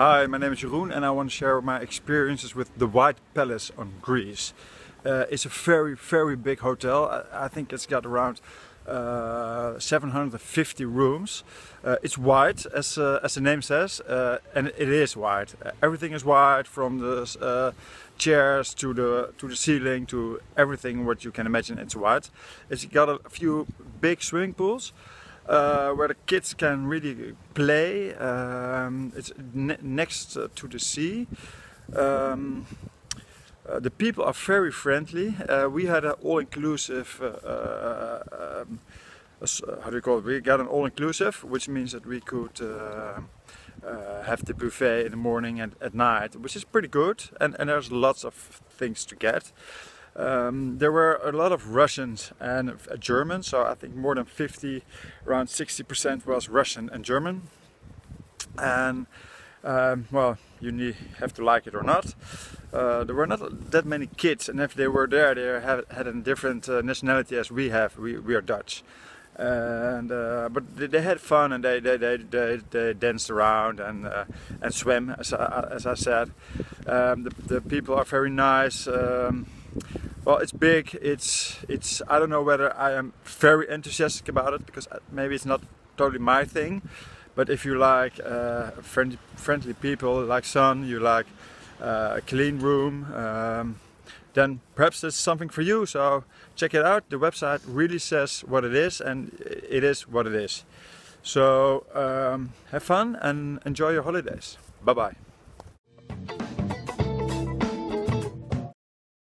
Hi, my name is Jeroen and I want to share my experiences with the White Palace on Greece. Uh, it's a very, very big hotel. I, think it's got around uh, 750 rooms. Uh, it's white, as, uh, as the name says, uh, and it is white. everything is white, from the uh, chairs to the to the ceiling to everything what you can imagine. It's white. It's got a few big swimming pools. Uh, where the kids can really play. Um, it's ne next to the sea. Um, uh, the people are very friendly. Uh, we had an all-inclusive, uh, um, how do you call it? We got an all-inclusive, which means that we could have the buffet in the morning and at night, which is pretty good. And, and there's lots of things to get. Um, there were a lot of Russians and Germans, so I think more than 50, around 60% was Russian and German. And um, well, you need, have to like it or not. Uh, there were not that many kids, and if they were there, they had, had a different uh, nationality as we have. We, we are Dutch. And uh, but they had fun and they they, they, they, they danced around and uh, and swam as I, as I said. Um, the, the people are very nice. Um, well, it's big. It's it's. I don't know whether I am very enthusiastic about it because uh, maybe it's not totally my thing. But if you like uh, friendly, friendly people, like sun, you like uh, a clean room, um, then perhaps this is something for you. So check it out. The website really says what it is, and it is what it is. So um, have fun and enjoy your holidays. Bye bye.